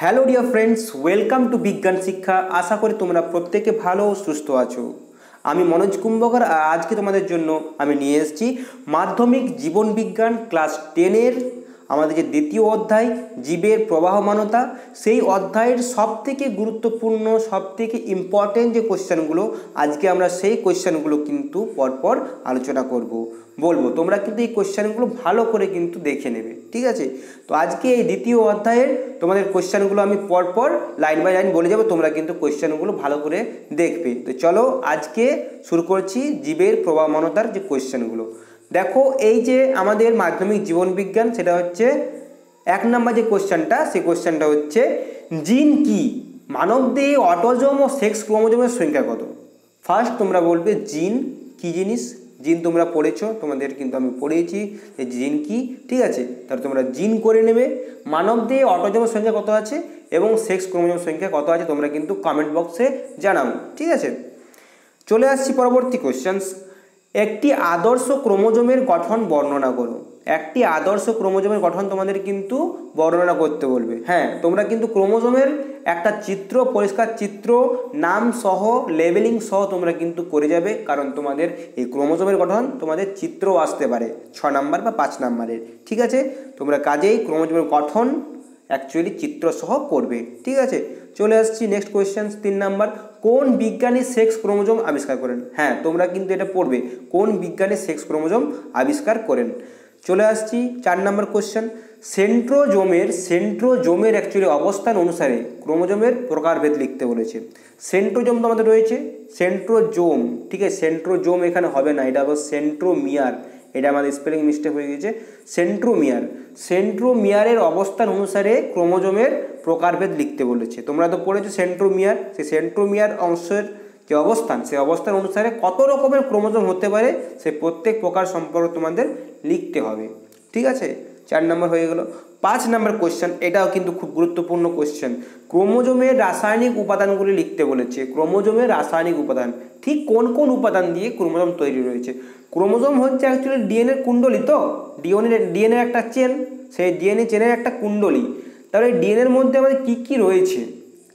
Hello dear friends welcome to Bigyan Shiksha আশা করি তোমরা প্রত্যেকে ভালো ও সুস্থ আছো। আমি মনোজ কুম্ভকর আর আজকে তোমাদের জন্য আমি নিয়ে এসেছি মাধ্যমিক জীবন বিজ্ঞান ক্লাস টেনের আমাদের যে দ্বিতীয় অধ্যায়, জীবের প্রবাহমানতা, সেই অধ্যায়ের সবথেকে গুরুত্বপূর্ণ, সবথেকে ইম্পর্টেন্ট যে কোশ্চেনগুলো আজকে আমরা সেই কোশ্চেনগুলো কিন্তু পরপর আলোচনা করব। বলব, তোমরা কিন্তু এই কোশ্চেনগুলো ভালো করে কিন্তু দেখে নেবে, ঠিক আছে? তো আজকে এই দ্বিতীয় অধ্যায়ের তোমাদের কোশ্চেনগুলো আমি পরপর লাইন বাই লাইন বলে যাব, তোমরা কিন্তু কোশ্চেনগুলো ভালো করে দেখবে। তো চলো আজকে শুরু করছি জীবের প্রবাহমানতার যে কোশ্চেনগুলো দেখো, এই যে আমাদের মাধ্যমিক জীবন বিজ্ঞান, সেটা হচ্ছে এক নম্বর যে কোশ্চেনটা, সেই কোশ্চেনটা হচ্ছে, জিন কি? মানবদেহে অটোজম ও সেক্স ক্রোমোজমের সংখ্যা কত? ফার্স্ট তোমরা বলবে জিন, কি জিনিস? জিন তোমরা পড়েছো, তোমাদের কিন্তু আমি পড়িয়েছি যে জিন কি, ঠিক আছে? তাহলে তোমরা জিন করে নেবে। মানবদেহে অটোজমের সংখ্যা কত আছে? এবং সেক্স ক্রোমোজোমের সংখ্যা কত আছে? তোমরা কিন্তু কমেন্ট বক্সে জানাও, ঠিক আছে? চলে আসছি পরবর্তী কোশ্চেন্স একটি আদর্শ ক্রোমোজোমের গঠন বর্ণনা করো। একটি আদর্শ ক্রোমোজোমের গঠন তোমাদের কিন্তু বর্ণনা করতে বলবে। হ্যাঁ তোমরা কিন্তু ক্রোমোজোমের একটা চিত্র, পরিষ্কার চিত্র, নাম সহ, লেবেলিং সহ তোমরা কিন্তু করে যাবে, কারণ তোমাদের এই ক্রোমোজোমের গঠন তোমাদের চিত্রও আসতে পারে, ছ নাম্বার বা পাঁচ নাম্বারের। ঠিক আছে? তোমরা কাজেই ক্রোমোজোমের গঠন অ্যাকচুয়ালি চিত্র সহ করবে। ঠিক আছে? চলে আসছি নেক্সট কোয়েশ্চেন তিন নাম্বার, কোন বিজ্ঞানী সেক্স ক্রোমোজোম আবিষ্কার করেন? হ্যাঁ তোমরা কিন্তু এটা পড়বে। কোন বিজ্ঞানী সেক্স ক্রোমোজোম আবিষ্কার করেন? চলে আসছি চার নাম্বার কোয়েশ্চেন সেন্ট্রোজোমের সেন্ট্রোজোমের অ্যাকচুয়ালি অবস্থান অনুসারে ক্রোমোজোমের প্রকারভেদ লিখতে বলেছে। সেন্ট্রোজোম তো আমাদের রয়েছে? সেন্ট্রোজোম ঠিক আছে? সেন্ট্রোজোম এখানে হবে না, এটা হবে সেন্ট্রোমিয়ার এটা আমাদের স্পেলিং মিস্টেক হয়ে গেছে। সেন্ট্রোমিয়ার সেন্ট্রোমিয়ারের অবস্থান অনুসারে ক্রোমোজোমের প্রকারভেদ লিখতে বলেছে। তোমরা তো পড়েছো সেন্ট্রোমিয়ার সেই সেন্ট্রোমিয়ার অংশের যে অবস্থান, সেই অবস্থান অনুসারে কত রকমের ক্রোমোজোম হতে পারে, সে প্রত্যেক প্রকার সম্পর্ক তোমাদের লিখতে হবে। ঠিক আছে? চার নম্বর হয়ে গেল। পাঁচ নম্বর কোশ্চেন এটাও কিন্তু খুব গুরুত্বপূর্ণ কোশ্চেন ক্রোমোজোমের রাসায়নিক উপাদানগুলি লিখতে বলেছে। ক্রোমোজোমের রাসায়নিক উপাদান। ঠিক কোন কোন উপাদান দিয়ে ক্রোমোজোম তৈরি রয়েছে? ক্রোমোজোম হচ্ছে অ্যাকচুয়ালি ডিএনএ কুণ্ডলি তো? ডিএনএ ডিএনএ একটা চেন সেই ডিএনএ চেনের একটা কুণ্ডলি। তাহলে ডিএনএর মধ্যে আমাদের কী কী রয়েছে?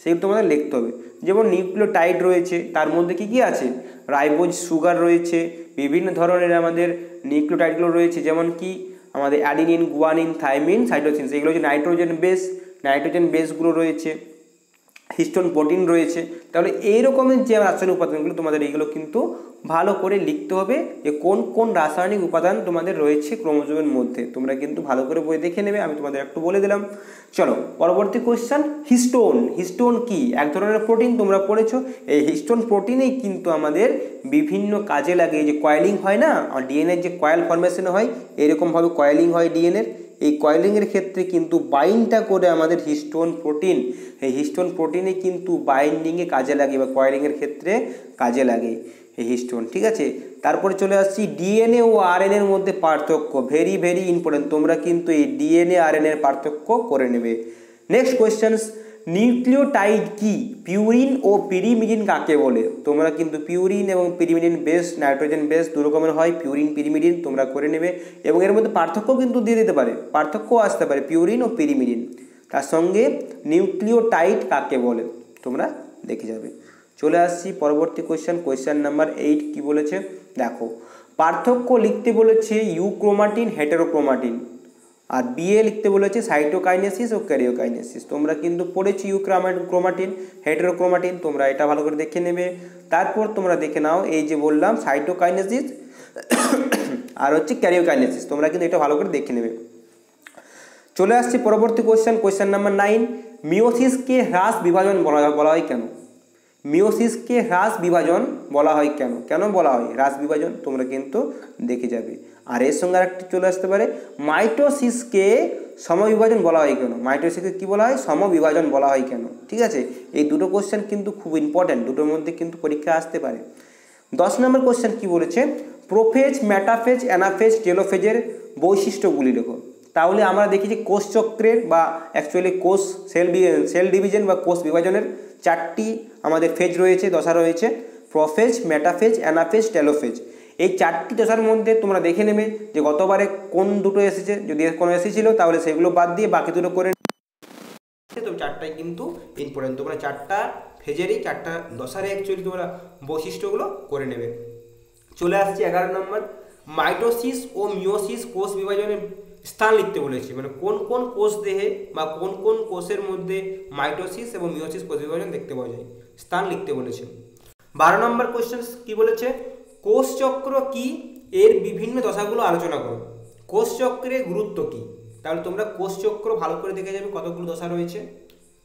সেগুলো তোমাদের লিখতে হবে। যেমন নিউক্লিওটাইড রয়েছে, তার মধ্যে কি কি আছে? রাইবোজ সুগার রয়েছে, বিভিন্ন ধরনের আমাদের নিউক্লিওটাইডগুলো রয়েছে, যেমন কি আমাদের অ্যাডিনিন গুয়ানিন থাইমিন সাইটোসিন এগুলো হচ্ছে নাইট্রোজেন বেস নাইট্রোজেন বেসগুলো রয়েছে। হিস্টোন প্রোটিন রয়েছে, তাহলে এই রকমের যে রাসায়নিক উপাদানগুলো তোমাদের, এইগুলো কিন্তু ভালো করে লিখতে হবে যে কোন কোন রাসায়নিক উপাদান তোমাদের রয়েছে ক্রোমোজোমের মধ্যে। তোমরা কিন্তু ভালো করে বই দেখে নেবে, আমি তোমাদের একটু বলে দিলাম। চলো, পরবর্তী কোয়েশ্চেন হিস্টোন হিস্টোন কি? এক ধরনের প্রোটিন তোমরা পড়েছো, এই হিস্টোন প্রোটিনেই কিন্তু আমাদের বিভিন্ন কাজে লাগে। যে কয়েলিং হয় না ডিএনএর যে কয়েল ফরমেশন হয়, এরকমভাবে কয়েলিং হয় ডিএনএর এই কয়েলিংয়ের ক্ষেত্রে কিন্তু বাইনটা করে আমাদের হিস্টোন প্রোটিন, এই হিস্টোন প্রোটিনে কিন্তু বাইন্ডিংয়ে কাজে লাগে বা কয়েলিংয়ের ক্ষেত্রে কাজে লাগে এই হিস্টোন, ঠিক আছে? তারপরে চলে আসছি ডিএনএ ও আরএনএর মধ্যে পার্থক্য ভেরি ভেরি ইম্পর্টেন্ট তোমরা কিন্তু এই ডিএনএ আরএনএর পার্থক্য করে নেবে। নেক্সট কোয়েশ্চেন্স নিউক্লিওটাইড কি? পিউরিন ও পিরিমিডিন কাকে বলে? তোমরা কিন্তু পিউরিন এবং পিরিমিডিন বেস নাইট্রোজেন বেস দু রকমের হয়। পিউরিন, পিরিমিডিন তোমরা করে নেবে এবং এর মধ্যে পার্থক্য কিন্তু দিয়ে দিতে পারে। পার্থক্য আসতে পারে পিউরিন ও পিরিমিডিন। তার সঙ্গে নিউক্লিওটাইড কাকে বলে? তোমরা দেখে যাবে। চলে আসছি পরবর্তী কোয়েশ্চেন কোয়েশ্চেন নাম্বার এইট কি বলেছে? দেখো, পার্থক্য লিখতে বলেছে ইউক্রোমাটিন, হেটেরোক্রোমাটিন। আর বিএ লিখতে বলেছে সাইটোকাইনেসিস ও ক্যারিওকাইনেসিস তোমরা কিন্তু পড়েছি ইউক্রামাট ক্রোমাটিন হেটেরোক্রোমাটিন তোমরা এটা ভালো করে দেখে নেবে। তারপর তোমরা দেখে নাও এই যে বললাম সাইটোকাইনেসিস আর হচ্ছে ক্যারিওকাইনেসিস তোমরা কিন্তু এটা ভালো করে দেখে নেবে। চলে আসছি পরবর্তী কোয়েশ্চেন কোয়েশ্চেন নাম্বার নাইন মিওসিসকে হ্রাস বিভাজন বলা বলা হয় কেন? মিওসিসকে হ্রাস বিভাজন বলা হয় কেন? কেন বলা হয় হ্রাস বিভাজন? তোমরা কিন্তু দেখে যাবে। আর এর সঙ্গে আরেকটি চলে আসতে পারে, মাইটোসিসকে সমবিভাজন বলা হয় কেন? মাইটোসিসকে কী বলা হয়? সমবিভাজন বলা হয় কেন? ঠিক আছে? এই দুটো কোশ্চেন কিন্তু খুব ইম্পর্ট্যান্ট দুটোর মধ্যে কিন্তু পরীক্ষা আসতে পারে। দশ নম্বর কোশ্চেন কি বলেছে? প্রোফেজ ম্যাটাফেজ অ্যানাফেজ টেলোফেজের বৈশিষ্ট্যগুলি লেখো। তাহলে আমরা দেখি যে কোষ চক্রের বা অ্যাকচুয়ালি কোষ সেল সেল ডিভিশন বা কোষ বিভাজনের চারটি আমাদের ফেজ রয়েছে, দশা রয়েছে। প্রোফেজ ম্যাটাফেজ অ্যানাফেজ টেলোফেজ এই চারটি দশার মধ্যে তোমরা দেখে নেবে যে গতবারে কোন দুটো এসেছে। যদি কোনো এসেছিল, তাহলে সেগুলো বাদ দিয়ে বাকি দুটো করে তো চারটাই কিন্তু ইম্পর্টেন্ট তোমরা চারটা ফেজেরই, চারটা দশারে অ্যাকচুয়ালি তোমরা বৈশিষ্ট্যগুলো করে নেবে। চলে আসছে এগারো নম্বর। মাইটোসিস ও মিওসিস কোষ বিভাজনের স্থান লিখতে বলেছি। মানে কোন কোন কোষ দেহে বা কোন কোন কোষের মধ্যে মাইটোসিস এবং মিওসিস কোষ বিভাজন দেখতে পাওয়া যায়। স্থান লিখতে বলেছে। বারো নম্বর কোশ্চেন কি বলেছে? কোষচক্র কি? এর বিভিন্ন দশাগুলো আলোচনা করো। কোষচক্রের গুরুত্ব কি? তাহলে তোমরা কোষচক্র ভালো করে দেখে যাবে কতগুলো দশা রয়েছে।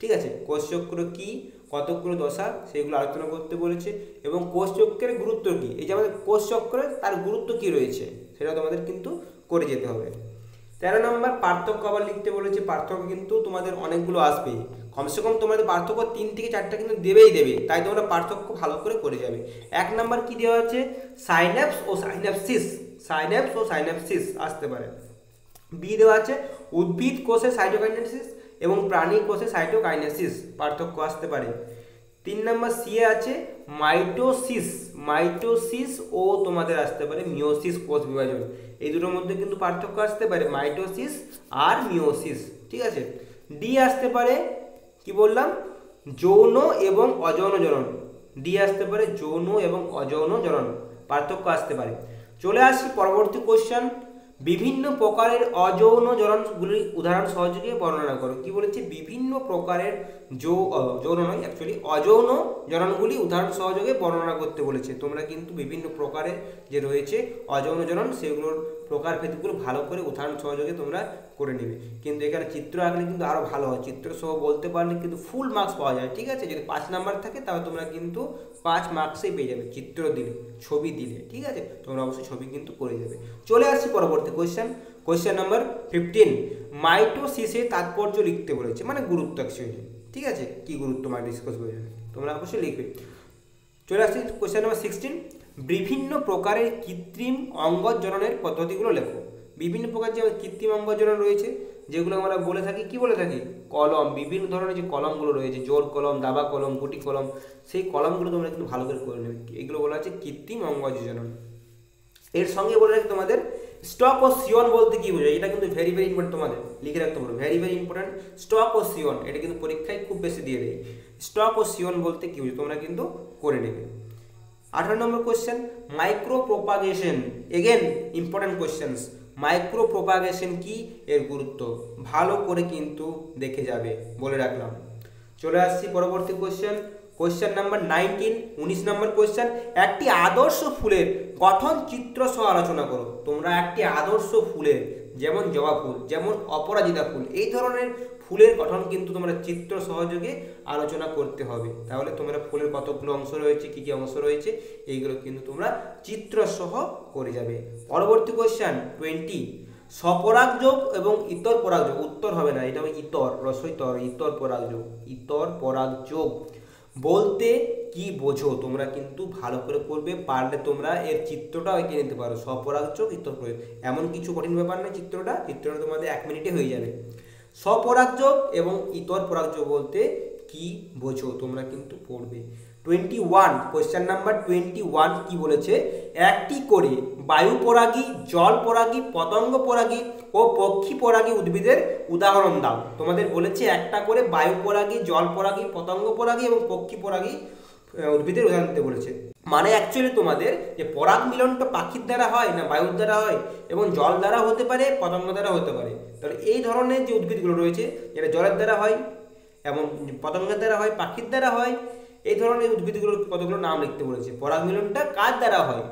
ঠিক আছে? কোষচক্র কি, কতগুলো দশা, সেগুলো আলোচনা করতে বলেছে। এবং কোষচক্রের গুরুত্ব কি? এই যে আমাদের কোষচক্রের তার গুরুত্ব কি রয়েছে, সেটা তোমাদের কিন্তু করে যেতে হবে। তেরো নম্বর পার্থক্য আবার লিখতে বলেছে, পার্থক্য কিন্তু তোমাদের অনেকগুলো আসবেই। কমসে কম তোমাদের পার্থক্য তিন থেকে চারটা কিন্তু দেবেই দেবে, তাই তোমরা পার্থক্য ভালো করে করে যাবে। এক নম্বর কি দেওয়া আছে সাইন্যাপস ও সাইন্যাপসিস, সাইন্যাপস ও সাইন্যাপসিস আসতে পারে। বি দেওয়া আছে, উদ্ভিদ কোষে সাইটোকাইনেসিস এবং প্রাণী কোষে সাইটোকাইনেসিস পার্থক্য আসতে পারে। তিন নম্বর সি আছে মাইটোসিস মাইটোসিস ও তোমাদের আসতে পারে মিওসিস কোষ বিভাজন। এই দুটোর মধ্যে কিন্তু পার্থক্য আসতে পারে মাইটোসিস আর মিওসিস ঠিক আছে? ডি আসতে পারে, কি বললাম? যৌন এবং অযৌন জনন। ডি আসতে পারে যৌন এবং অযৌন জনন, পার্থক্য আসতে পারে। চলে আসি পরবর্তী কোশ্চেন বিভিন্ন প্রকারের অযৌন জননগুলির উদাহরণ সহযোগে বর্ণনা করো। কি বলেছে? বিভিন্ন প্রকারের যৌ যৌন নয় অ্যাকচুয়ালি অযৌন জননগুলি উদাহরণ সহযোগে বর্ণনা করতে বলেছে। তোমরা কিন্তু বিভিন্ন প্রকারের যে রয়েছে অযৌন জনন সেগুলোর প্রকারভেদগুলো ভালো করে উদাহরণ সহযোগে তোমরা করে নেবে। কিন্তু এখানে চিত্র আঁকলে কিন্তু আরও ভালো হয়। চিত্র সহ বলতে পারলে কিন্তু ফুল মার্কস পাওয়া যায়, ঠিক আছে? যদি পাঁচ নাম্বার থাকে, তাহলে তোমরা কিন্তু পাঁচ মার্কসেই পেয়ে যাবে চিত্র দিলে, ছবি দিলে, ঠিক আছে? তোমরা অবশ্যই ছবি কিন্তু করে যাবে চলে আসছি পরবর্তী কোয়েশ্চেন কোয়েশ্চেন নাম্বার ফিফটিন মাইটোসিসের তাৎপর্য লিখতে বলেছে মানে গুরুত্ব ঠিক আছে? কি গুরুত্ব মাইটোসিস বলেছে তোমরা অবশ্যই লিখবে। চলে আসছি কোয়েশ্চেন নাম্বার সিক্সটিন বিভিন্ন প্রকারের কৃত্রিম অঙ্গজননের পদ্ধতিগুলো লেখো। বিভিন্ন প্রকার যে কৃত্রিম অঙ্গজনন রয়েছে, যেগুলো আমরা বলে থাকি, কি বলে থাকি? কলম, বিভিন্ন ধরনের যে কলমগুলো রয়েছে, জোর কলম, দাবা কলম, গুটি কলম, সেই কলমগুলো তোমরা কিন্তু ভালো করে করে নেবে। এগুলো বলা আছে কৃত্রিম অঙ্গজনন এর সঙ্গে বলে রাখি তোমাদের, স্টক ও সিওন বলতে কি বোঝায়? এটা কিন্তু ভেরি ভেরি ইম্পর্টেন্ট তোমাদের। লিখে রাখতে পারো ভেরি ভেরি ইম্পর্টেন্ট স্টক ও সিওন। এটা কিন্তু পরীক্ষায় খুব বেশি দিয়ে দেয়। স্টক ও সিওন বলতে কি বোঝায়? তোমরা কিন্তু করে নেবে। আঠারো নম্বর question micro propagation again important questions micro propagation কি? এর গুরুত্ব। ভালো করে কিন্তু দেখে যাবে, বলে রাখলাম। চলে আসছি পরবর্তী কোয়েশ্চেন কোয়েশ্চেন নাম্বার নাইনটিন উনিশ নম্বর কোয়েশ্চেন একটি আদর্শ ফুলের গঠন চিত্র সহ আলোচনা করো। তোমরা একটি আদর্শ ফুলের যেমন জবা ফুল, যেমন অপরাজিতা ফুল, এই ধরনের ফুলের গঠন কিন্তু তোমরা চিত্র সহযোগে আলোচনা করতে হবে। তাহলে তোমরা ফুলের কতগুলো অংশ রয়েছে, কী কী অংশ রয়েছে, এইগুলো কিন্তু তোমরা চিত্র সহ করে যাবে। পরবর্তী কোয়েশ্চেন টোয়েন্টি স্বপরাগযোগ এবং ইতর পরাগযোগ উত্তর হবে না, এটা হবে ইতর, রসইতর ইতর পরাগযোগ ইতর পরাগযোগ বলতে কি বোঝো? তোমরা কিন্তু ভালো করে করবে পারলে তোমরা এর চিত্রটাও এঁকে নিতে পারো। স্বপরাগচক ইতর প্রয়োগ এমন কিছু কঠিন ব্যাপার নয় চিত্রটা চিত্রটা তোমাদের এক মিনিটে হয়ে যাবে। স্বপরাগযোগ এবং ইতর পরাগযোগ বলতে কি বোঝো? তোমরা কিন্তু পড়বে। Twenty one question number twenty one কী বলেছে? একটি করে বায়ু পরাগী, জল পরাগী, পতঙ্গ পরাগী ও পক্ষী পরাগী উদ্ভিদের উদাহরণ দাও। তোমাদের বলেছে একটা করে বায়ু পরাগী, জল পরাগী, পতঙ্গ পরাগী এবং পক্ষী পরাগী উদ্ভিদের উদাহরণ দিতে বলেছে। মানে অ্যাকচুয়ালি তোমাদের যে পরাগ মিলনটা পাখির দ্বারা হয় না বায়ুর দ্বারা হয় এবং জল দ্বারা হতে পারে, পতঙ্গ দ্বারা হতে পারে। তাহলে এই ধরনের যে উদ্ভিদগুলো রয়েছে, যেটা জলের দ্বারা হয় এবং পতঙ্গের দ্বারা হয়, পাখির দ্বারা হয় এই ধরনের উদ্ভিদগুলোর কতগুলো নাম লিখতে বলেছে। পরাগ মিলনটা কার দ্বারা হয়?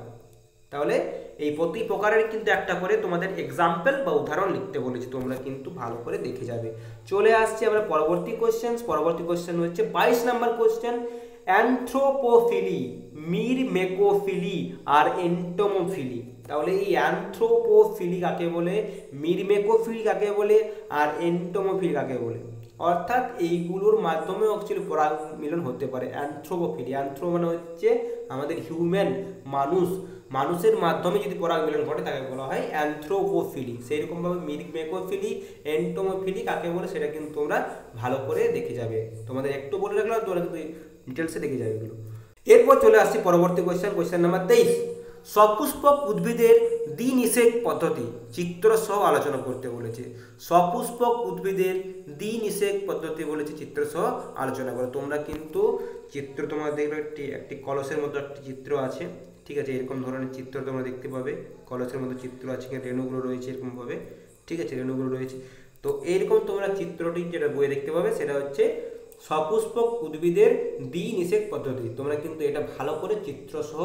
তাহলে এই প্রতি প্রকারের কিন্তু একটা করে তোমাদের এক্সাম্পল বা উদাহরণ লিখতে বলেছি, তোমরা কিন্তু ভালো করে দেখে যাবে। চলে আসছে আমরা পরবর্তী কোশ্চেন পরবর্তী কোশ্চেন হচ্ছে বাইশ number question anthropophily myrmecophily আর এন্টোমোফিলি। তাহলে এই অ্যান্থ্রোপোফিলি কাকে বলে? মিরমেকোফিলি কাকে বলে? আর এন্টোমোফিলি কাকে বলে? অর্থাৎ এইগুলোর মাধ্যমে অ্যাকচুয়ালি পরাগ মিলন হতে পারে। অ্যান্থ্রোপোফিলি। অ্যান্থ্রো মানে হচ্ছে আমাদের হিউম্যান মানুষ। মানুষের মাধ্যমে যদি পরাগ মিলন ঘটে, তাকে বলা হয় অ্যান্থ্রোপোফিলি। সেইরকমভাবে মেকোফিলি, এন্টোমোফিলি, কাকে বলে সেটা কিন্তু তোমরা ভালো করে দেখে যাবে। তোমাদের একটু বলে রাখলাম, তোমরা কিন্তু ডিটেলসে দেখে যাবে এগুলো। এরপর চলে আসছি পরবর্তী কোয়েশ্চেন কোয়েশ্চেন নাম্বার তেইশ। সপুষ্পক উদ্ভিদের দ্বিনিষেক পদ্ধতি। চিত্র সহ আলোচনা করতে বলেছে। সপুষ্পক উদ্ভিদের দ্বিনিষেক পদ্ধতি বলেছে চিত্র সহ আলোচনা করো। তোমরা কিন্তু চিত্র তোমরা দেখবে একটি একটি কলসের মতো একটি চিত্র আছে। ঠিক আছে, এরকম ধরনের চিত্র তোমরা দেখতে পাবে। কলসের মতো চিত্র আছে রেণুগুলো রয়েছে এরকমভাবে ঠিক আছে, রেণুগুলো রয়েছে। তো এইরকম তোমরা চিত্রটি যেটা বইয়ে দেখতে পাবে সেটা হচ্ছে সপুষ্পক উদ্ভিদের দ্বিনিষেক পদ্ধতি। তোমরা কিন্তু এটা ভালো করে চিত্রসহ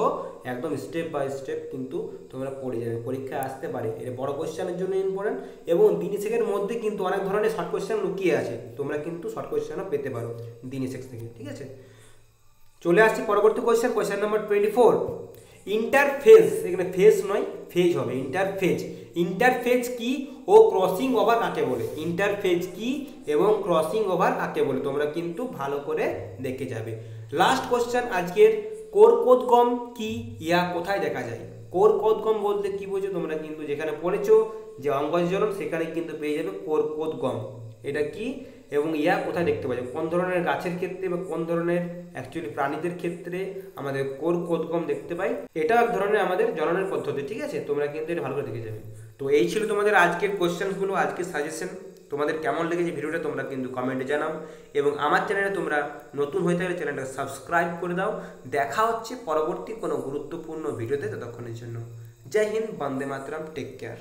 একদম স্টেপ বাই স্টেপ কিন্তু তোমরা পড়ে যাবে, পরীক্ষায় আসতে পারে। এটা বড় কোয়েশ্চেনের জন্য ইম্পর্টেন্ট এবং দ্বিনিষেকের মধ্যে কিন্তু অনেক ধরনের শর্ট কোয়েশ্চেন লুকিয়ে আছে। তোমরা কিন্তু শর্ট কোয়েশ্চেনও পেতে পারো দ্বিনিষেক থেকে, ঠিক আছে? চলে আসছি পরবর্তী question question number twenty four interphase এখানে ফেজ নয় ফেজ হবে ইন্টারফেজ ইন্টারফেজ কি? ও ক্রসিং ওভার কাকে বলে? ইন্টারফেজ কি এবং ক্রসিং ওভার কাকে বলে? তোমরা কিন্তু ভালো করে দেখে যাবে। লাস্ট কোশ্চেন আজকের কোরকোদগম কি? ইয়া কোথায় দেখা যায়? কোরকোদগম বলতে কি বোঝো? তোমরা কিন্তু যেখানে পড়েছো, যে অঙ্গজনম সেখানে কিন্তু পেয়ে যাবে কোরকোদগম এটা কি? এবং ইয়া কোথায় দেখতে পাওয়া যায়? কোন ধরনের গাছের ক্ষেত্রে বা কোন ধরনের অ্যাকচুয়ালি প্রাণীদের ক্ষেত্রে আমাদের কোর কোদগম দেখতে পাই? এটা এক ধরনের আমাদের জননের পদ্ধতি, ঠিক আছে? তোমরা কিন্তু এটা ভালো করে দেখে যাবে। তো এই ছিল তোমাদের আজকের কোশ্চেনগুলো আজকের সাজেশন তোমাদের কেমন লেগেছে ভিডিওটা তোমরা কিন্তু কমেন্টে জানাও। এবং আমার চ্যানেলে তোমরা নতুন হয়ে থাকলে চ্যানেলটা সাবস্ক্রাইব করে দাও। দেখা হচ্ছে পরবর্তী কোনো গুরুত্বপূর্ণ ভিডিওতে ততক্ষণের জন্য। জয় হিন্দ, বন্দে মাতরম টেক কেয়ার